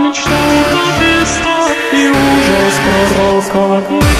Мечтает невеста и ужас пророка.